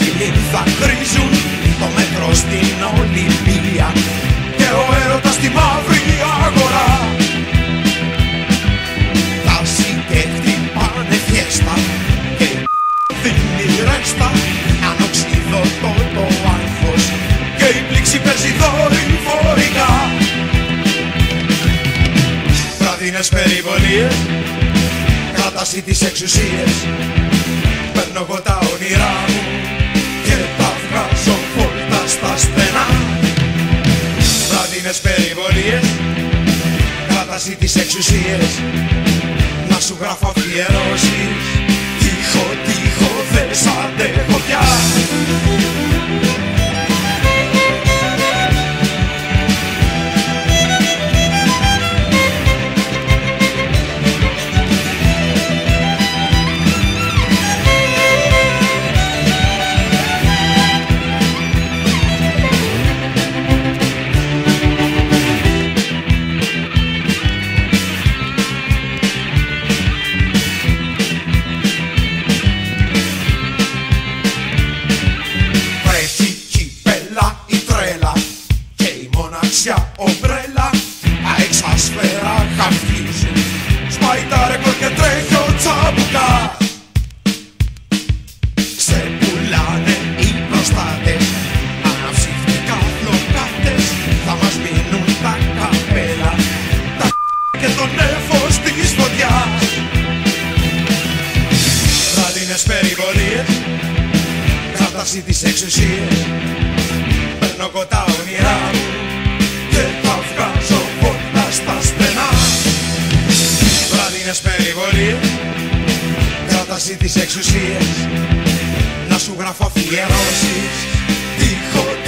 ψηλοί θα χρήζουν το μέτρο στην Ολυμπία και ο έρωτας στη μαύρη αγορά. Τάση και χτυπάνε φιέστα και δίνει ρέστα ανοξιδωτό το άγχος και η πλήξη παίζει δορυφορικά Βραδινές περιβολίες κράταση τις εξουσίες Παίρνω εγώ τα όνειρά μου κράταση τις εξουσίες Να σου γράφω αφιερώσεις. Τύχο, τύχο, δεν σ' η μοναξιά ομπρέλα αεξάσφαιρα χαφίζουν Σπάει τα ρεκόρ και τρέχει ο τσαμπουκάς Σε πουλάνε οι προστάτες Αναψύχτικα φλοκάτες Θα μας μείνουν τα καπέλα Τα και το νέφος της φωτιάς Βραδινές περιβολίες Κράταση της εξουσίας Κράταση της εξουσίας. Να σου γράφω αφιερώσεις. Τύχο, τύχο, δεν σ' αντέχω